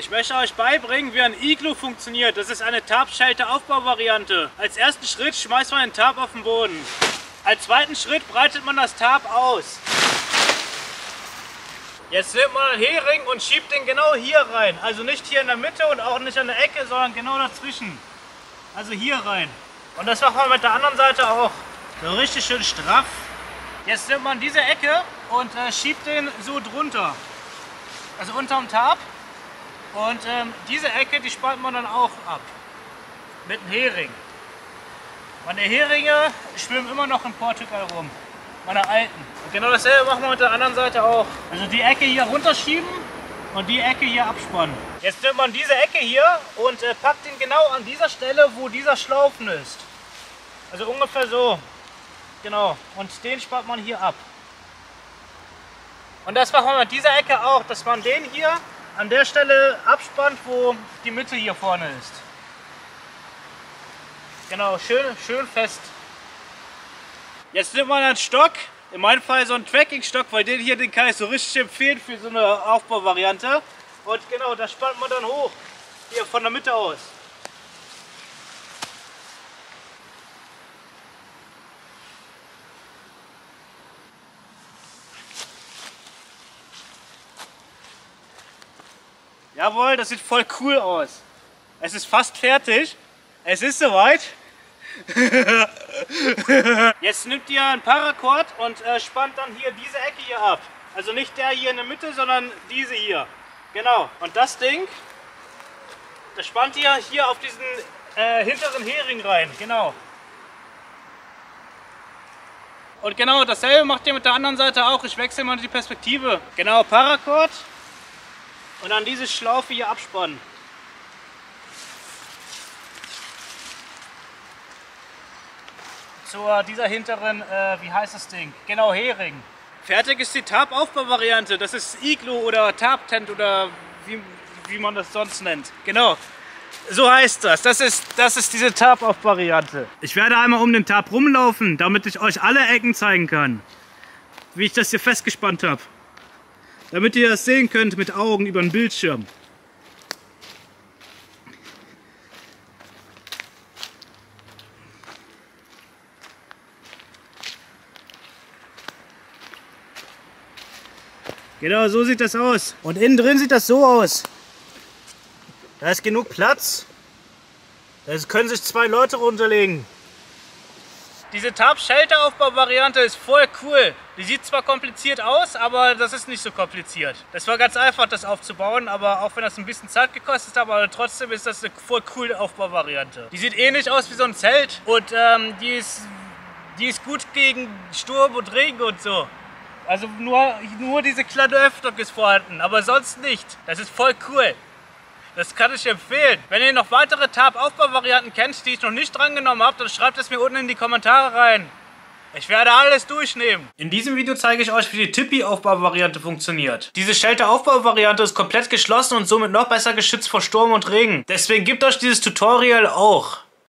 Ich möchte euch beibringen, wie ein Iglu funktioniert. Das ist eine Tarp-Schelte-Aufbauvariante. Als ersten Schritt schmeißt man den Tarp auf den Boden. Als zweiten Schritt breitet man das Tarp aus. Jetzt nimmt man einen Hering und schiebt den genau hier rein. Also nicht hier in der Mitte und auch nicht an der Ecke, sondern genau dazwischen. Also hier rein. Und das macht man mit der anderen Seite auch. So richtig schön straff. Jetzt nimmt man diese Ecke und äh, schiebt den so drunter. Also unterm Tarp. Und ähm, diese Ecke, die spaltet man dann auch ab. Mit einem Hering. Meine Heringe schwimmen immer noch in Portugal rum meine alten. Und genau dasselbe machen wir mit der anderen Seite auch. Also die Ecke hier runterschieben und die Ecke hier abspannen. Jetzt nimmt man diese Ecke hier und äh, packt ihn genau an dieser Stelle, wo dieser Schlaufen ist. Also ungefähr so. Genau. Und den spart man hier ab. Und das machen wir mit dieser Ecke auch, dass man den hier an der Stelle abspannt, wo die Mitte hier vorne ist. Genau, schön, schön fest. Jetzt nimmt man einen Stock, in meinem Fall so einen Tracking-Stock, weil den hier, den kann ich so richtig empfehlen für so eine Aufbauvariante. Und genau, das spannt man dann hoch, hier von der Mitte aus. Jawohl, das sieht voll cool aus. Es ist fast fertig. Es ist soweit. Jetzt nimmt ihr einen Paracord und äh, spannt dann hier diese Ecke hier ab. Also nicht der hier in der Mitte, sondern diese hier. Genau. Und das Ding, das spannt ihr hier auf diesen äh, hinteren Hering rein. Genau. Und genau dasselbe macht ihr mit der anderen Seite auch. Ich wechsle mal die Perspektive. Genau, Paracord. Und dann diese Schlaufe hier abspannen. zu dieser hinteren, äh, wie heißt das Ding? Genau, Hering. Fertig ist die Tarp-Aufbauvariante. Das ist Iglu oder Tarp-Tent oder wie, wie man das sonst nennt. Genau. So heißt das. Das ist, das ist diese Tarp-Auf-Variante. Ich werde einmal um den Tarp rumlaufen, damit ich euch alle Ecken zeigen kann. Wie ich das hier festgespannt habe. Damit ihr das sehen könnt mit Augen über den Bildschirm. Genau, so sieht das aus. Und innen drin sieht das so aus. Da ist genug Platz. Da können sich zwei Leute runterlegen. Diese Tarp-Shelter-Aufbau-Variante ist voll cool. Die sieht zwar kompliziert aus, aber das ist nicht so kompliziert. Das war ganz einfach, das aufzubauen, aber auch wenn das ein bisschen Zeit gekostet hat, aber trotzdem ist das eine voll coole Aufbauvariante. Die sieht ähnlich aus wie so ein Zelt und ähm, die, ist, die ist gut gegen Sturm und Regen und so. Also nur, nur diese kleine Öffnung ist vorhanden, aber sonst nicht. Das ist voll cool. Das kann ich empfehlen. Wenn ihr noch weitere Tab-Aufbauvarianten kennt, die ich noch nicht drangenommen habe, dann schreibt es mir unten in die Kommentare rein. Ich werde alles durchnehmen. In diesem Video zeige ich euch, wie die Tippi-Aufbauvariante funktioniert. Diese Shelter-Aufbauvariante ist komplett geschlossen und somit noch besser geschützt vor Sturm und Regen. Deswegen gibt euch dieses Tutorial auch.